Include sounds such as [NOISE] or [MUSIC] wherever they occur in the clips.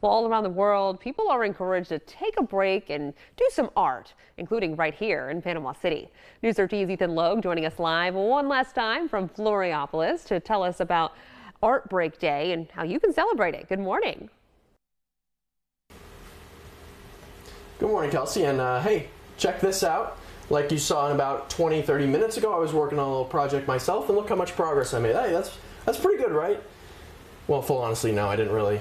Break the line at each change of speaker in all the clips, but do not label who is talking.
Well, all around the world, people are encouraged to take a break and do some art, including right here in Panama City. News 13's Ethan Logue joining us live one last time from Floriopolis to tell us about Art Break Day and how you can celebrate it. Good morning.
Good morning, Kelsey. And uh, hey, check this out. Like you saw in about 20, 30 minutes ago, I was working on a little project myself, and look how much progress I made. Hey, that's that's pretty good, right? Well, full honestly, no, I didn't really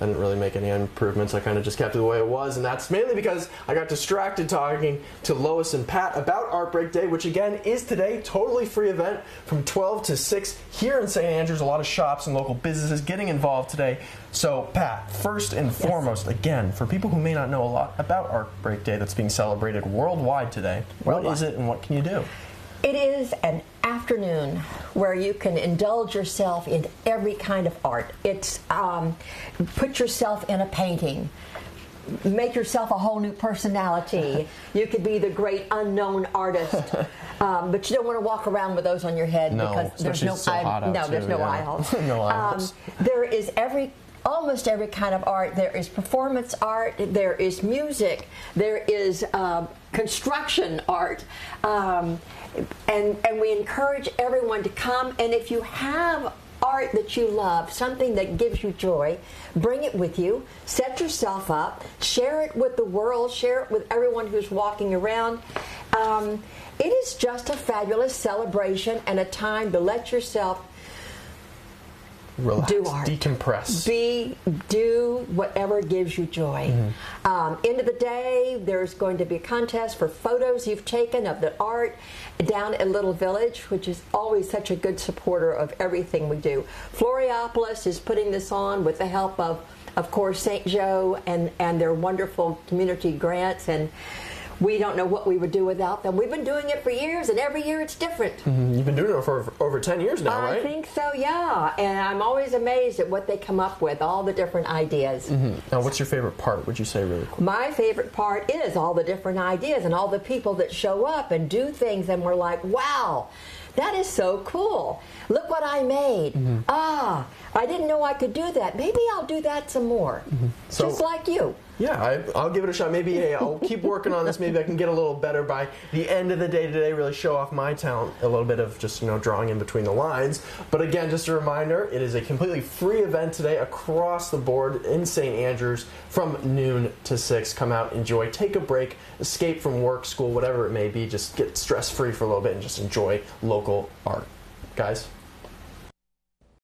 I didn't really make any improvements. I kind of just kept it the way it was, and that's mainly because I got distracted talking to Lois and Pat about Art Break Day, which again is today, totally free event from 12 to 6 here in St. Andrews. A lot of shops and local businesses getting involved today. So, Pat, first and yes. foremost, again, for people who may not know a lot about Art Break Day that's being celebrated worldwide today, worldwide. what is it and what can you do?
It is an afternoon where you can indulge yourself in every kind of art. It's um, put yourself in a painting. Make yourself a whole new personality. [LAUGHS] You could be the great unknown artist, [LAUGHS] um, but you don't want to walk around with those on your head
no,
because
there's no so eye,
no,
too,
there's no
yeah.
aisles. [LAUGHS]
no.
Um, there is every almost every kind of art. There is performance art, there is music, there is um, construction art. Um, and, and we encourage everyone to come. And if you have art that you love, something that gives you joy, bring it with you, set yourself up, share it with the world, share it with everyone who's walking around. Um, it is just a fabulous celebration and a time to let yourself
relax,
do art,
decompress,
be do whatever gives you joy. Mm-hmm. Um, end of the day, there's going to be a contest for photos you've taken of the art down at Little Village, which is always such a good supporter of everything we do. Floriopolis is putting this on with the help of, of course, St. Joe and and their wonderful community grants and we don't know what we would do without them. We've been doing it for years, and every year it's different.
Mm-hmm. You've been doing it for over 10 years now,
I
right?
I think so, yeah. And I'm always amazed at what they come up with, all the different ideas.
Mm-hmm. Now, what's your favorite part, would you say, really quick?
My favorite part is all the different ideas and all the people that show up and do things, and we're like, wow, that is so cool. Look what I made. Mm-hmm. Ah, I didn't know I could do that. Maybe I'll do that some more. Mm-hmm. So, Just like you.
Yeah, I, will give it a shot. Maybe hey, I'll keep working on this. Maybe I can get a little better by the end of the day today. Really show off my talent. A little bit of just you know drawing in between the lines. But again, just a reminder: it is a completely free event today across the board in St. Andrews from noon to six. Come out, enjoy, take a break, escape from work, school, whatever it may be. Just get stress free for a little bit and just enjoy local art, guys.